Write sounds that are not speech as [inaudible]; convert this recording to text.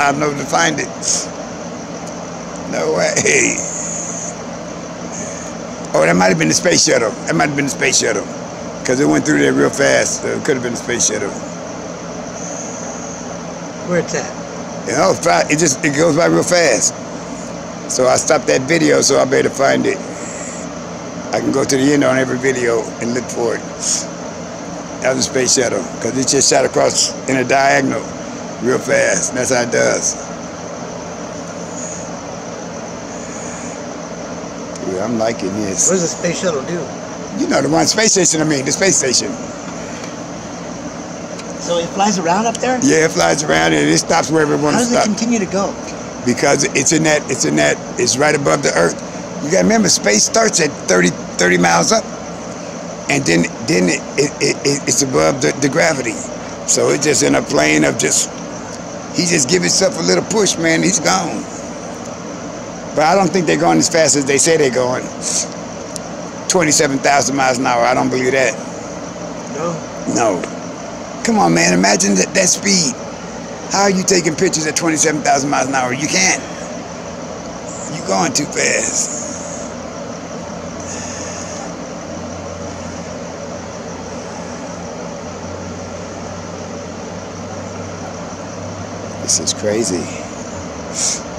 I know to find it. No way. [laughs] Oh, that might have been the space shuttle. That might have been the space shuttle. Because it went through there real fast. So it could have been the space shuttle. Where it's at? You know, it just it goes by real fast. So I stopped that video so I better find it. I can go to the end on every video and look for it. That was a space shuttle because it just shot across in a diagonal real fast. That's how it does. Dude, I'm liking this. What does the space shuttle do? You know the one space station. I mean the space station. So it flies around up there? Yeah, it flies around and it stops wherever it wants to stop. How does it continue to go? Because it's in that, it's in that, it's right above the Earth. You gotta remember, space starts at 30, 30 miles up, and then then it, it, it it's above the, the gravity. So it's just in a plane of just, he just give himself a little push, man. He's gone. But I don't think they're going as fast as they say they're going. 27,000 miles an hour. I don't believe that. No. No. Come on, man. Imagine that, that speed. How are you taking pictures at 27,000 miles an hour? You can't. You're going too fast. This is crazy.